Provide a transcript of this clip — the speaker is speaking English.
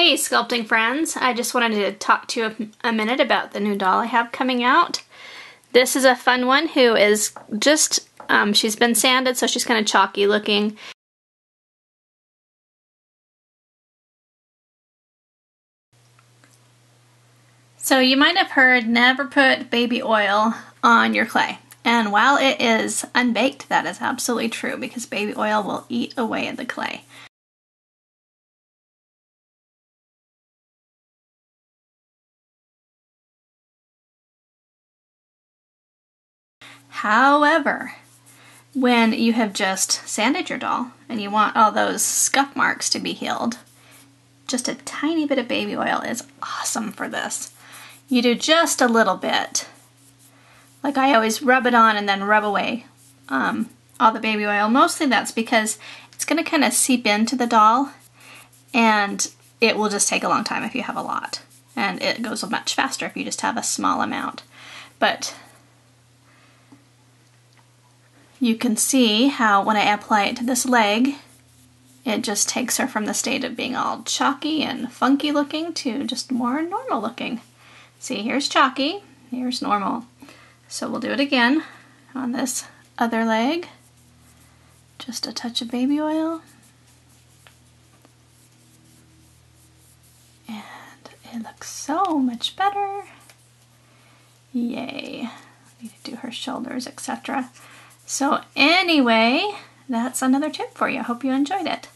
Hey sculpting friends, I just wanted to talk to you a, a minute about the new doll I have coming out. This is a fun one who is just, um, she's been sanded so she's kind of chalky looking. So you might have heard never put baby oil on your clay. And while it is unbaked, that is absolutely true because baby oil will eat away at the clay. However, when you have just sanded your doll and you want all those scuff marks to be healed, just a tiny bit of baby oil is awesome for this. You do just a little bit. Like I always rub it on and then rub away um, all the baby oil. Mostly that's because it's going to kind of seep into the doll and it will just take a long time if you have a lot. And it goes much faster if you just have a small amount. But you can see how when I apply it to this leg, it just takes her from the state of being all chalky and funky looking to just more normal looking. See, here's chalky, here's normal. So we'll do it again on this other leg. Just a touch of baby oil. And it looks so much better. Yay. Need to do her shoulders, etc. So anyway, that's another tip for you. I hope you enjoyed it.